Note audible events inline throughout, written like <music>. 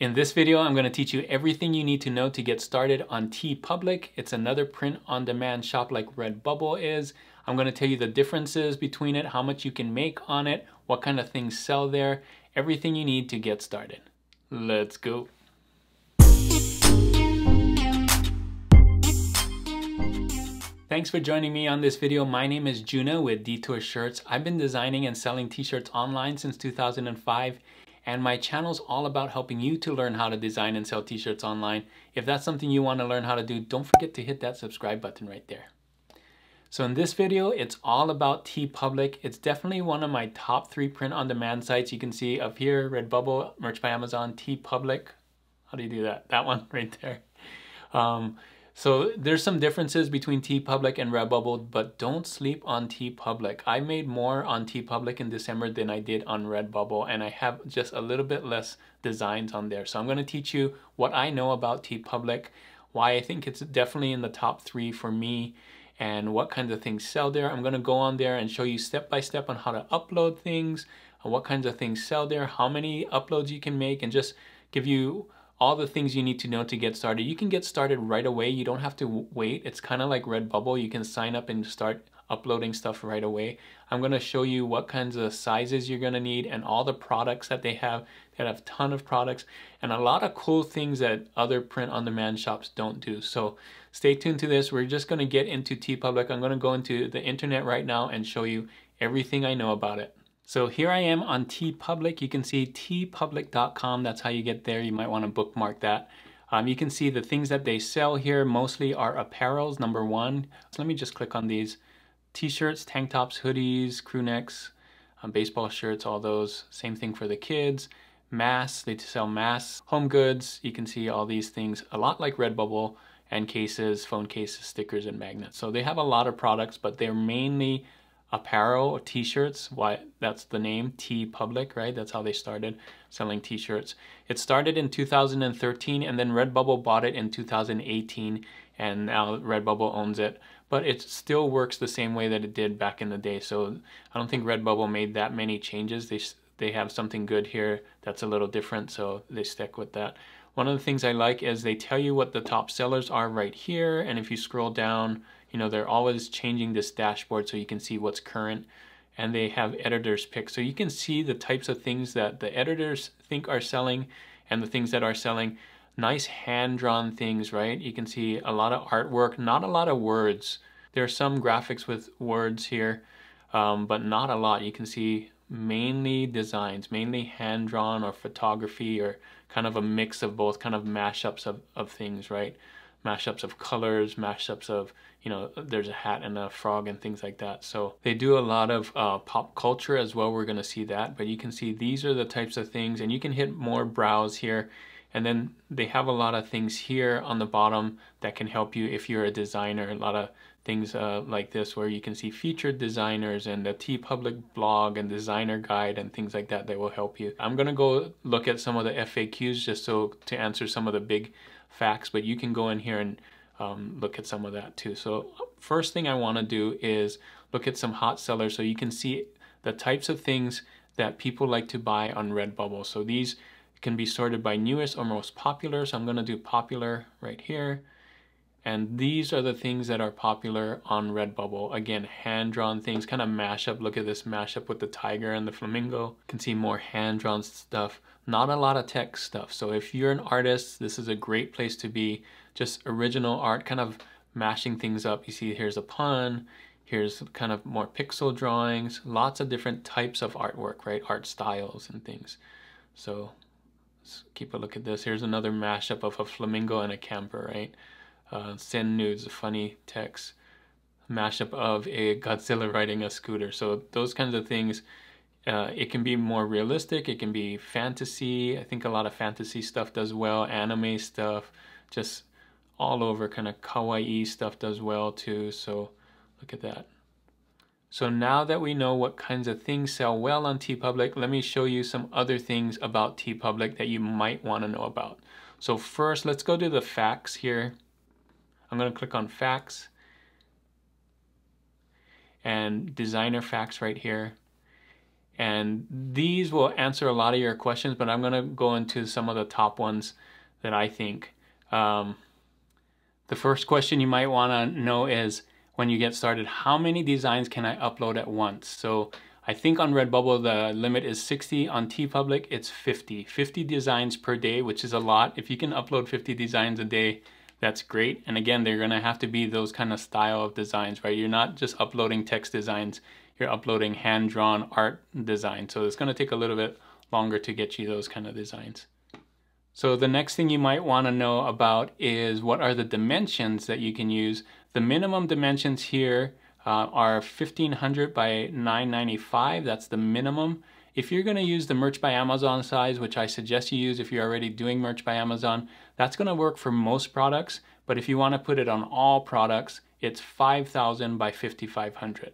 In this video, I'm going to teach you everything you need to know to get started on TeePublic. It's another print-on-demand shop like Redbubble is. I'm going to tell you the differences between it, how much you can make on it, what kind of things sell there, everything you need to get started. Let's go. Thanks for joining me on this video. My name is Juno with Detour Shirts. I've been designing and selling t-shirts online since 2005 and my channel is all about helping you to learn how to design and sell t-shirts online. If that's something you want to learn how to do, don't forget to hit that subscribe button right there. So in this video, it's all about TeePublic. It's definitely one of my top three print-on-demand sites. You can see up here, Redbubble, Merch by Amazon, TeePublic. How do you do that? That one <laughs> right there. Um, so there's some differences between TeePublic and Redbubble, but don't sleep on TeePublic. I made more on TeePublic in December than I did on Redbubble, and I have just a little bit less designs on there. So I'm to teach you what I know about TeePublic, why I think it's definitely in the top three for me, and what kinds of things sell there. I'm to go on there and show you step by step on how to upload things, what kinds of things sell there, how many uploads you can make, and just give you all the things you need to know to get started. You can get started right away. You don't have to wait. It's kind of like Redbubble. You can sign up and start uploading stuff right away. I'm going to show you what kinds of sizes you're going to need and all the products that they have. They have a ton of products and a lot of cool things that other print-on-demand shops don't do. So stay tuned to this. We're just going to get into TeePublic. I'm going to go into the internet right now and show you everything I know about it. So here I am on TeePublic. You can see teepublic.com. That's how you get there. You might want to bookmark that. Um, you can see the things that they sell here mostly are apparels, number one. So let me just click on these. T-shirts, tank tops, hoodies, crew necks, um, baseball shirts, all those. Same thing for the kids. Masks, they sell masks. Home goods, you can see all these things, a lot like Redbubble, and cases, phone cases, stickers, and magnets. So they have a lot of products, but they're mainly apparel t-shirts why that's the name TeePublic, right? That's how they started selling t-shirts. It started in 2013 and then redbubble bought it in 2018 and now redbubble owns it. But it still works the same way that it did back in the day. So i don't think redbubble made that many changes. They they have something good here that's a little different so they stick with that. One of the things i like is they tell you what the top sellers are right here and if you scroll down you know, they're always changing this dashboard so you can see what's current and they have editors pick. So you can see the types of things that the editors think are selling and the things that are selling. Nice hand-drawn things, right? You can see a lot of artwork, not a lot of words. There are some graphics with words here, um, but not a lot. You can see mainly designs, mainly hand-drawn or photography or kind of a mix of both, kind of mashups of, of things, right? Mashups of colors, mashups of, you know, there's a hat and a frog and things like that. So they do a lot of uh, pop culture as well. We're going to see that. But you can see these are the types of things and you can hit more browse here. And then they have a lot of things here on the bottom that can help you if you're a designer. A lot of things uh, like this where you can see featured designers and the TeePublic blog and designer guide and things like that that will help you. I'm gonna go look at some of the FAQs just so to answer some of the big FAQs, but you can go in here and um, look at some of that too. So first thing I wanna do is look at some hot sellers so you can see the types of things that people like to buy on Redbubble. So these can be sorted by newest or most popular. So I'm gonna do popular right here. And these are the things that are popular on Redbubble. Again, hand-drawn things, kind of mashup. Look at this mashup with the tiger and the flamingo. You can see more hand-drawn stuff. Not a lot of text stuff. So if you're an artist, this is a great place to be. Just original art, kind of mashing things up. You see here's a pun, here's kind of more pixel drawings, lots of different types of artwork, right? Art styles and things. So let's keep a look at this. Here's another mashup of a flamingo and a camper, right? Uh, send nudes, funny text, mashup of a Godzilla riding a scooter. So those kinds of things, uh, it can be more realistic. It can be fantasy. I think a lot of fantasy stuff does well. Anime stuff, just all over kind of kawaii stuff does well too. So look at that. So now that we know what kinds of things sell well on TeePublic, let me show you some other things about TeePublic that you might want to know about. So first, let's go to the FAQs here. I'm going to click on FAQs and designer FAQs right here. And these will answer a lot of your questions, but I'm going to go into some of the top ones that I think. Um, the first question you might want to know is when you get started, how many designs can I upload at once? So I think on Redbubble the limit is 60. On TeePublic it's 50. 50 designs per day, which is a lot. If you can upload 50 designs a day, that's great. And again, they're gonna have to be those kind of style of designs, right? You're not just uploading text designs, you're uploading hand-drawn art design. So it's gonna take a little bit longer to get you those kind of designs. So the next thing you might wanna know about is what are the dimensions that you can use. The minimum dimensions here uh, are 1500 by 995, that's the minimum. If you're gonna use the Merch by Amazon size, which I suggest you use if you're already doing Merch by Amazon, that's gonna work for most products, but if you wanna put it on all products, it's 5000 by 5500.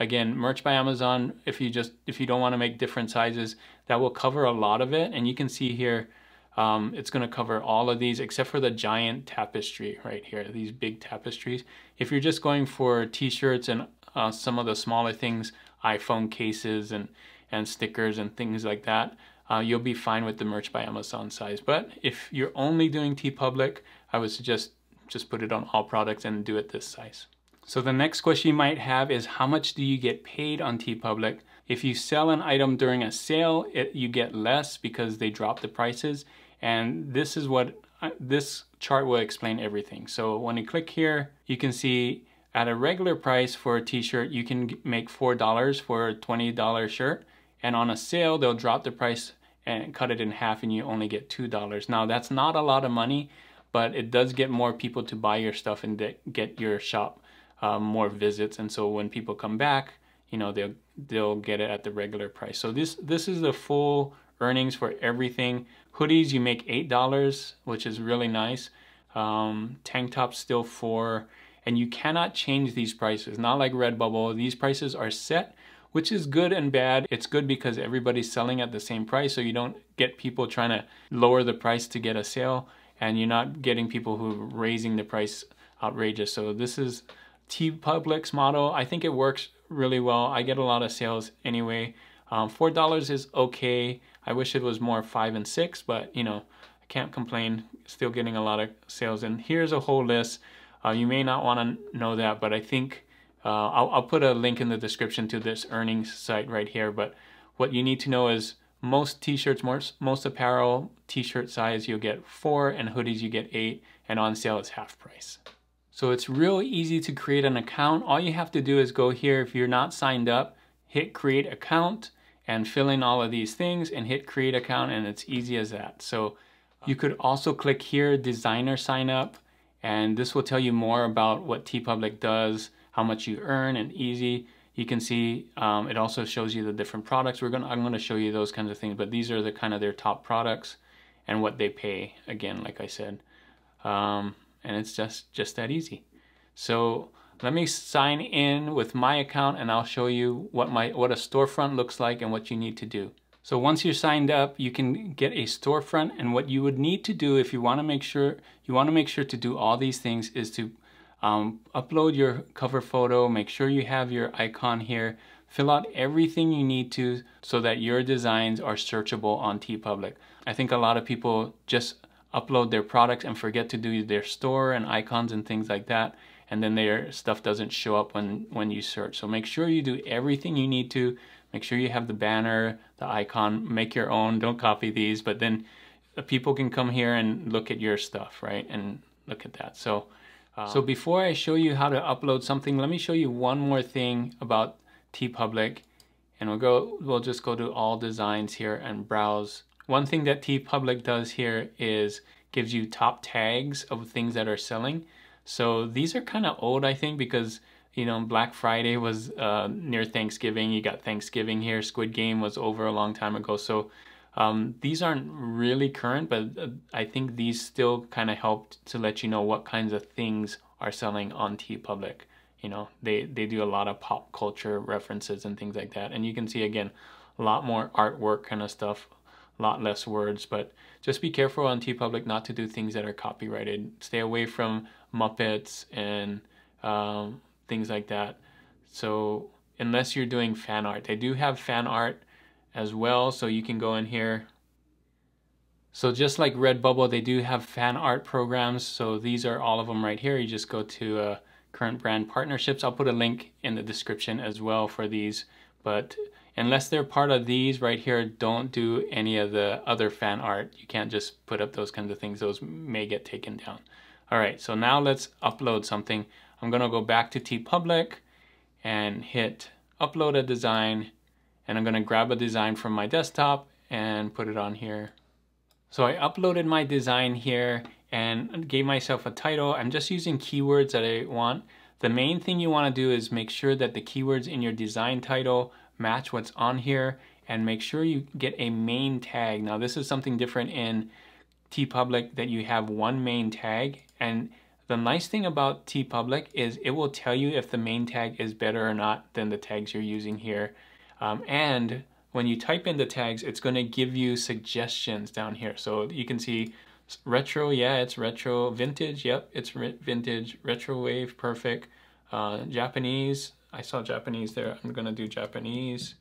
Again, Merch by Amazon, if you just, if you don't wanna make different sizes, that will cover a lot of it. And you can see here, um, it's going to cover all of these except for the giant tapestry right here, these big tapestries. If you're just going for t-shirts and uh, some of the smaller things, iPhone cases and, and stickers and things like that, uh, you'll be fine with the Merch by Amazon size. But if you're only doing TeePublic, I would suggest just put it on all products and do it this size. So the next question you might have is how much do you get paid on TeePublic? If you sell an item during a sale, it, you get less because they drop the prices. And this is what, uh, this chart will explain everything. So when you click here, you can see at a regular price for a t-shirt, you can make $4 for a $20 shirt. And on a sale, they'll drop the price and cut it in half and you only get $2. Now that's not a lot of money, but it does get more people to buy your stuff and get your shop um, more visits. And so when people come back, you know, they'll, they'll get it at the regular price. So this, this is the full earnings for everything. Hoodies, you make $8, which is really nice. Um, tank tops still four, and you cannot change these prices. Not like Redbubble, these prices are set, which is good and bad. It's good because everybody's selling at the same price, so you don't get people trying to lower the price to get a sale, and you're not getting people who are raising the price outrageous. So this is TeePublic's model. I think it works really well. I get a lot of sales anyway. Um, $4 is okay. I wish it was more five and six, but you know, I can't complain. Still getting a lot of sales. And here's a whole list. Uh, you may not want to know that, but I think uh, I'll, I'll put a link in the description to this earnings site right here. But what you need to know is most t-shirts, most, most apparel, t-shirt size, you'll get four, and hoodies you get eight, and on sale it's half price. So it's real easy to create an account. All you have to do is go here if you're not signed up, hit create account, and fill in all of these things and hit create account and it's easy as that. So you could also click here, designer sign up, and this will tell you more about what TeePublic does, how much you earn and easy. You can see um, it also shows you the different products. We're gonna, I'm gonna show you those kinds of things, but these are the kind of their top products and what they pay, again, like I said. Um, and it's just, just that easy. So let me sign in with my account and I'll show you what my what a storefront looks like and what you need to do. So once you're signed up, you can get a storefront and what you would need to do if you want to make sure you want to make sure to do all these things is to um, upload your cover photo, make sure you have your icon here, fill out everything you need to so that your designs are searchable on TeePublic. I think a lot of people just upload their products and forget to do their store and icons and things like that and then their stuff doesn't show up when, when you search. So make sure you do everything you need to. Make sure you have the banner, the icon, make your own, don't copy these, but then people can come here and look at your stuff, right? And look at that. So, uh, so before I show you how to upload something, let me show you one more thing about TeePublic. And we'll go, we'll just go to all designs here and browse. One thing that TeePublic does here is gives you top tags of things that are selling. So these are kind of old, I think, because you know Black Friday was uh, near Thanksgiving. You got Thanksgiving here. Squid Game was over a long time ago. So um, these aren't really current, but uh, I think these still kind of helped to let you know what kinds of things are selling on TeePublic. You know, they they do a lot of pop culture references and things like that, and you can see again a lot more artwork kind of stuff a lot less words, but just be careful on TeePublic not to do things that are copyrighted. Stay away from Muppets and um, things like that. So unless you're doing fan art, they do have fan art as well. So you can go in here. So just like Redbubble, they do have fan art programs. So these are all of them right here. You just go to uh, current brand partnerships. I'll put a link in the description as well for these. But unless they're part of these right here, don't do any of the other fan art. You can't just put up those kinds of things. Those may get taken down. All right, so now let's upload something. I'm gonna go back to TeePublic and hit upload a design. And I'm gonna grab a design from my desktop and put it on here. So I uploaded my design here and gave myself a title. I'm just using keywords that I want. The main thing you want to do is make sure that the keywords in your design title match what's on here and make sure you get a main tag. Now this is something different in TeePublic that you have one main tag and the nice thing about TeePublic is it will tell you if the main tag is better or not than the tags you're using here. Um, and when you type in the tags, it's going to give you suggestions down here. So you can see retro, yeah, it's retro. Vintage, yep, it's re vintage. Retro wave, perfect. Uh, Japanese, I saw Japanese there. I'm going to do Japanese.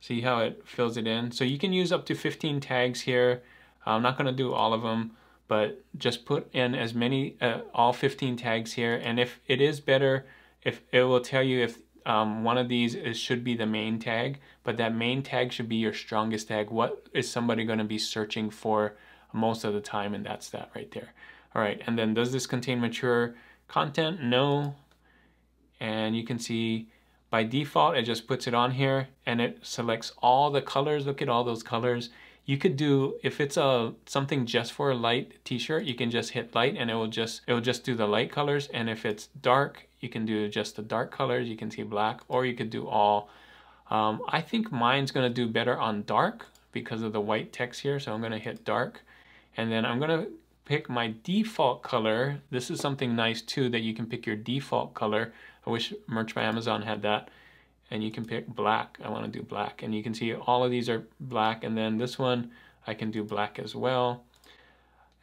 See how it fills it in. So you can use up to 15 tags here. I'm not going to do all of them, but just put in as many, uh, all 15 tags here. And if it is better, if it will tell you if um, one of these is, should be the main tag, but that main tag should be your strongest tag. What is somebody going to be searching for most of the time? And that's that right there. All right, and then does this contain mature content? No. And you can see by default, it just puts it on here and it selects all the colors. Look at all those colors. You could do, if it's a something just for a light t-shirt, you can just hit light and it will just, it will just do the light colors. And if it's dark, you can do just the dark colors. You can see black, or you could do all. Um, I think mine's gonna do better on dark because of the white text here. So I'm gonna hit dark. And then I'm gonna pick my default color. This is something nice too, that you can pick your default color. I wish Merch by Amazon had that. And you can pick black. I wanna do black. And you can see all of these are black. And then this one, I can do black as well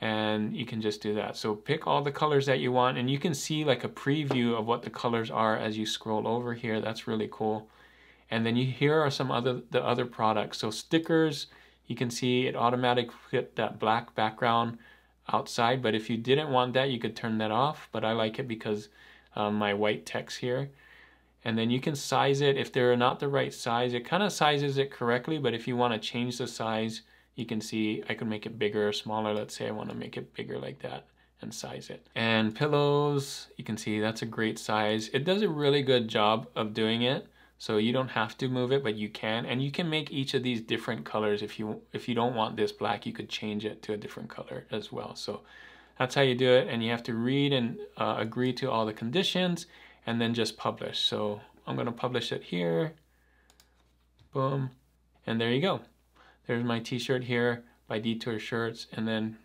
and you can just do that. So pick all the colors that you want and you can see like a preview of what the colors are as you scroll over here. That's really cool. And then you here are some other the other products. So stickers, you can see it automatically put that black background outside, but if you didn't want that, you could turn that off, but I like it because um, my white text here. And then you can size it. If they're not the right size, it kind of sizes it correctly, but if you want to change the size, you can see I can make it bigger or smaller. Let's say I want to make it bigger like that and size it. And pillows, you can see that's a great size. It does a really good job of doing it. So you don't have to move it, but you can. And you can make each of these different colors. If you if you don't want this black, you could change it to a different color as well. So that's how you do it. And you have to read and uh, agree to all the conditions and then just publish. So I'm gonna publish it here. Boom. And there you go. There's my t-shirt here by Detour Shirts and then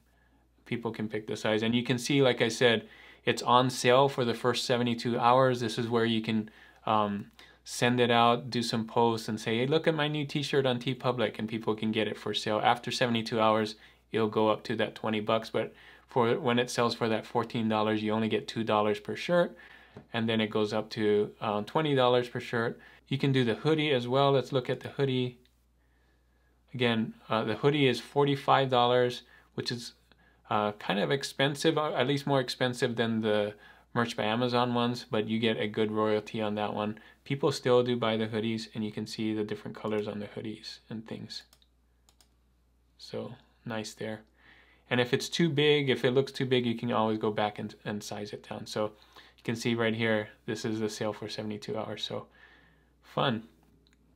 people can pick the size. And you can see, like I said, it's on sale for the first 72 hours. This is where you can um, send it out, do some posts and say, hey, look at my new t-shirt on TeePublic and people can get it for sale. After 72 hours, it'll go up to that 20 bucks. But for when it sells for that $14, you only get $2 per shirt. And then it goes up to uh, $20 per shirt. You can do the hoodie as well. Let's look at the hoodie. Again, uh, the hoodie is $45, which is uh, kind of expensive, uh, at least more expensive than the Merch by Amazon ones, but you get a good royalty on that one. People still do buy the hoodies, and you can see the different colors on the hoodies and things. So nice there. And if it's too big, if it looks too big, you can always go back and, and size it down. So you can see right here, this is the sale for 72 hours. So fun.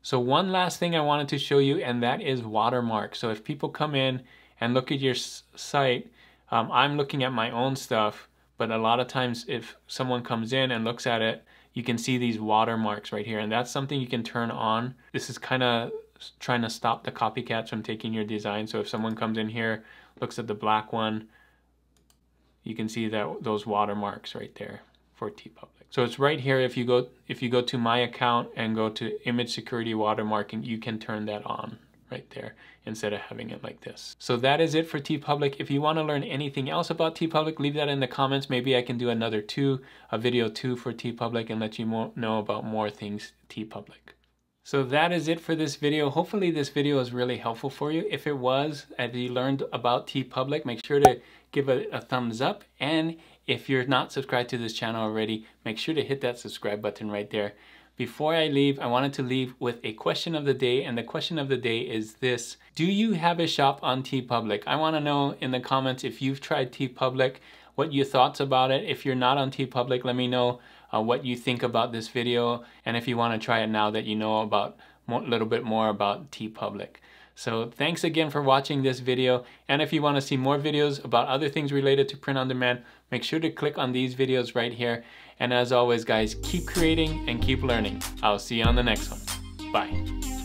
So one last thing I wanted to show you, and that is watermark. So if people come in and look at your site, um, I'm looking at my own stuff, but a lot of times if someone comes in and looks at it, you can see these watermarks right here, and that's something you can turn on. This is kind of trying to stop the copycats from taking your design. So if someone comes in here, looks at the black one, you can see that those watermarks right there for TeePublic. So it's right here. If you go if you go to my account and go to image security watermarking, you can turn that on right there instead of having it like this. So that is it for TeePublic. If you want to learn anything else about TeePublic, leave that in the comments. Maybe I can do another two, a video two for TeePublic and let you know about more things TeePublic. So that is it for this video. Hopefully this video is really helpful for you. If it was, and you learned about TeePublic, make sure to give a, a thumbs up. And if you're not subscribed to this channel already, make sure to hit that subscribe button right there. Before I leave, I wanted to leave with a question of the day, and the question of the day is this. Do you have a shop on TeePublic? I wanna know in the comments if you've tried TeePublic, what your thoughts about it. If you're not on TeePublic, let me know uh, what you think about this video and if you want to try it now that you know about a little bit more about TeePublic. So thanks again for watching this video and if you want to see more videos about other things related to print on demand make sure to click on these videos right here and as always guys keep creating and keep learning. I'll see you on the next one. Bye.